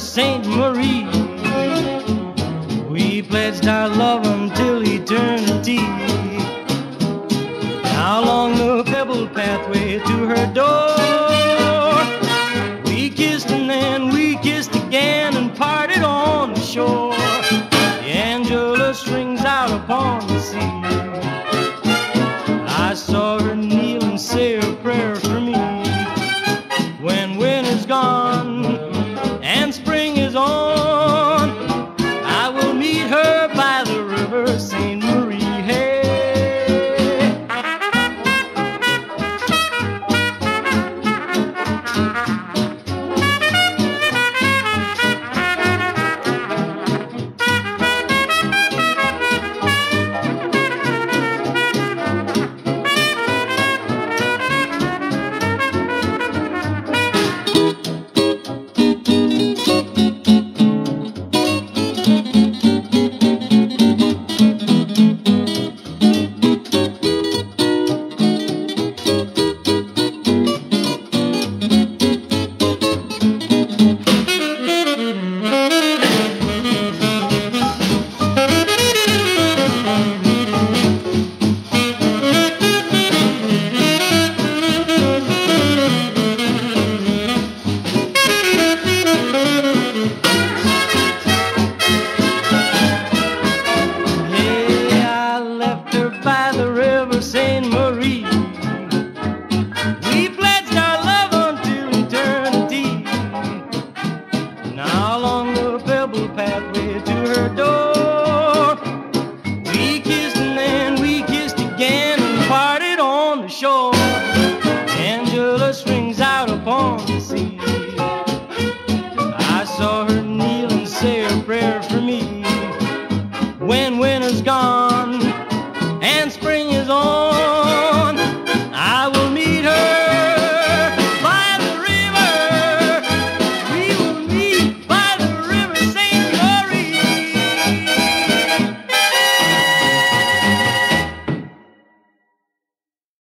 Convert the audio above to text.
Saint Marie. We pledged our love until eternity. Now along the pebbled pathway to her door, we kissed and then we kissed again and parted on the shore. The Angelus rings out upon the sea. double pathway to her door. We kissed and then we kissed again and parted on the shore. Angelus rings out upon the sea. I saw her kneel and say her prayer for me. When winter's gone.